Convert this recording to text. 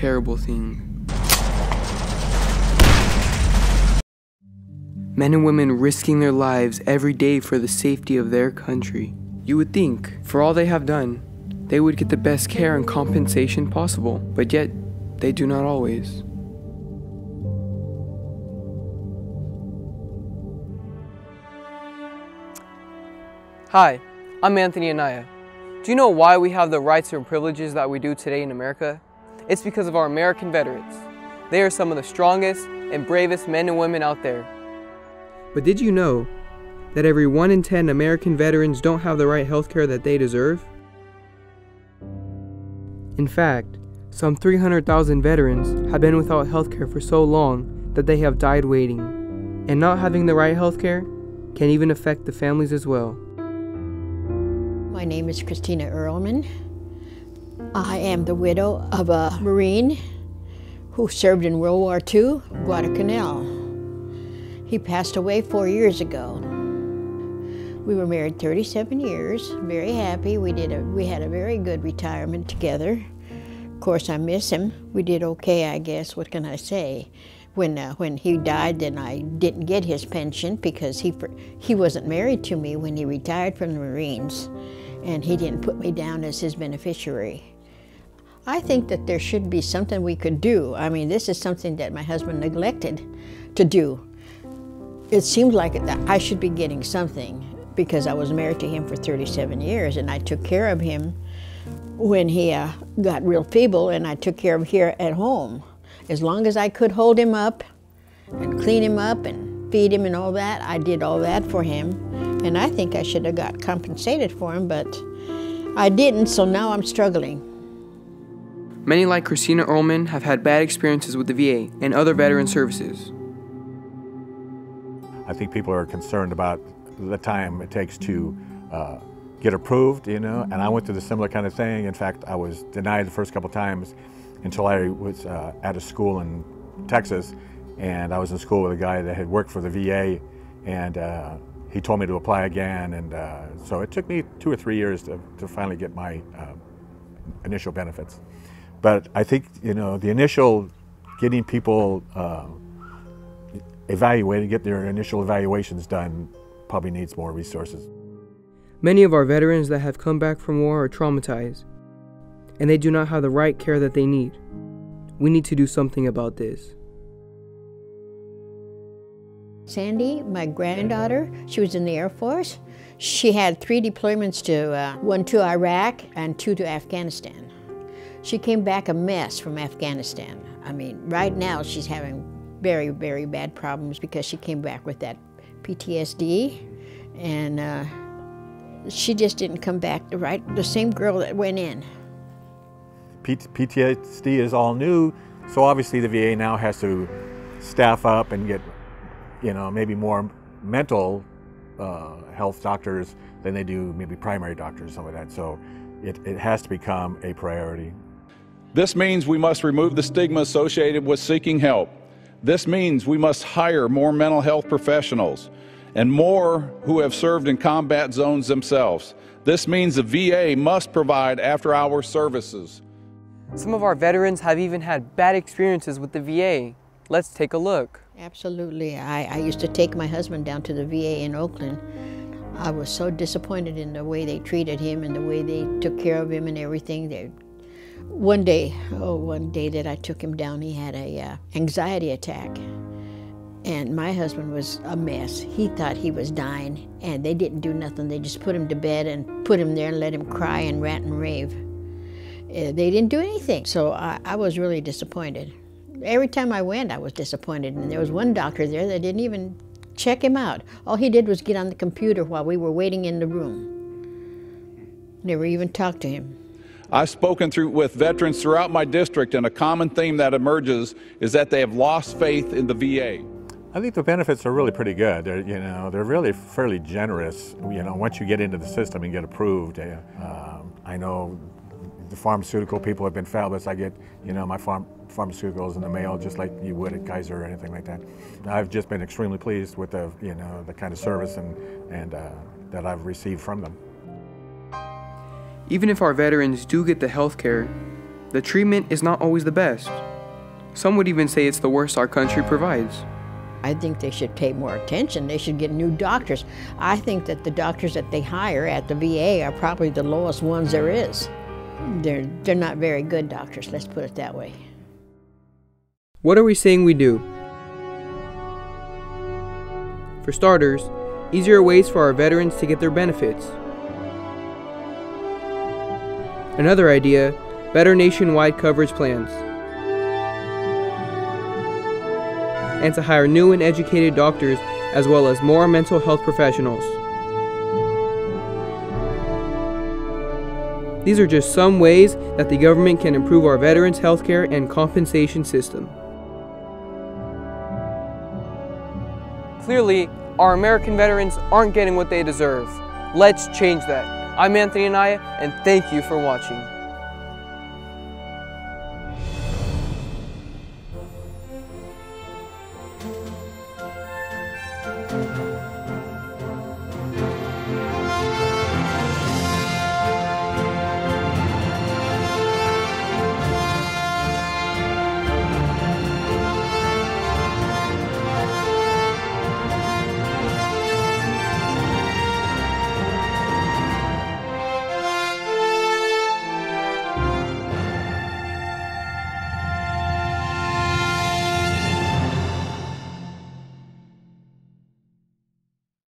terrible thing. Men and women risking their lives every day for the safety of their country. You would think, for all they have done, they would get the best care and compensation possible, but yet they do not always. Hi, I'm Anthony Anaya. Do you know why we have the rights and privileges that we do today in America? It's because of our American veterans. They are some of the strongest and bravest men and women out there. But did you know that every 1 in 10 American veterans don't have the right health care that they deserve? In fact, some 300,000 veterans have been without health care for so long that they have died waiting. And not having the right health care can even affect the families as well. My name is Christina Earlman. I am the widow of a Marine who served in World War II, Guadalcanal. He passed away four years ago. We were married 37 years, very happy. We, did a, we had a very good retirement together. Of course, I miss him. We did okay, I guess. What can I say? When, uh, when he died, then I didn't get his pension because he, he wasn't married to me when he retired from the Marines, and he didn't put me down as his beneficiary. I think that there should be something we could do. I mean, this is something that my husband neglected to do. It seems like that I should be getting something because I was married to him for 37 years and I took care of him when he uh, got real feeble and I took care of him here at home. As long as I could hold him up and clean him up and feed him and all that, I did all that for him. And I think I should have got compensated for him, but I didn't, so now I'm struggling. Many like Christina Earlman have had bad experiences with the VA and other veteran services. I think people are concerned about the time it takes to uh, get approved, you know, and I went through the similar kind of thing. In fact, I was denied the first couple times until I was uh, at a school in Texas, and I was in school with a guy that had worked for the VA, and uh, he told me to apply again, and uh, so it took me two or three years to, to finally get my uh, initial benefits. But I think, you know, the initial getting people uh, evaluated, get their initial evaluations done probably needs more resources. Many of our veterans that have come back from war are traumatized, and they do not have the right care that they need. We need to do something about this. Sandy, my granddaughter, she was in the Air Force. She had three deployments to, uh, one to Iraq and two to Afghanistan. She came back a mess from Afghanistan. I mean, right now she's having very, very bad problems because she came back with that PTSD, and uh, she just didn't come back the right, the same girl that went in. PTSD is all new, so obviously the VA now has to staff up and get, you know, maybe more mental uh, health doctors than they do maybe primary doctors, some of that. So it, it has to become a priority. This means we must remove the stigma associated with seeking help. This means we must hire more mental health professionals and more who have served in combat zones themselves. This means the VA must provide after hours services. Some of our veterans have even had bad experiences with the VA. Let's take a look. Absolutely. I, I used to take my husband down to the VA in Oakland. I was so disappointed in the way they treated him and the way they took care of him and everything. They, one day, oh, one day that I took him down, he had a uh, anxiety attack. And my husband was a mess. He thought he was dying, and they didn't do nothing. They just put him to bed and put him there and let him cry and rant and rave. Uh, they didn't do anything, so I, I was really disappointed. Every time I went, I was disappointed. And there was one doctor there that didn't even check him out. All he did was get on the computer while we were waiting in the room. Never even talked to him. I've spoken through, with veterans throughout my district, and a common theme that emerges is that they have lost faith in the VA. I think the benefits are really pretty good. They're, you know, they're really fairly generous. You know, once you get into the system and get approved, uh, um, I know the pharmaceutical people have been fabulous. I get, you know, my farm, pharmaceuticals in the mail just like you would at Kaiser or anything like that. I've just been extremely pleased with the, you know, the kind of service and, and uh, that I've received from them. Even if our veterans do get the health care, the treatment is not always the best. Some would even say it's the worst our country provides. I think they should pay more attention. They should get new doctors. I think that the doctors that they hire at the VA are probably the lowest ones there is. They're, they're not very good doctors, let's put it that way. What are we saying we do? For starters, easier ways for our veterans to get their benefits. Another idea, better nationwide coverage plans. And to hire new and educated doctors as well as more mental health professionals. These are just some ways that the government can improve our veterans' healthcare and compensation system. Clearly, our American veterans aren't getting what they deserve. Let's change that. I'm Anthony Anaya, and thank you for watching.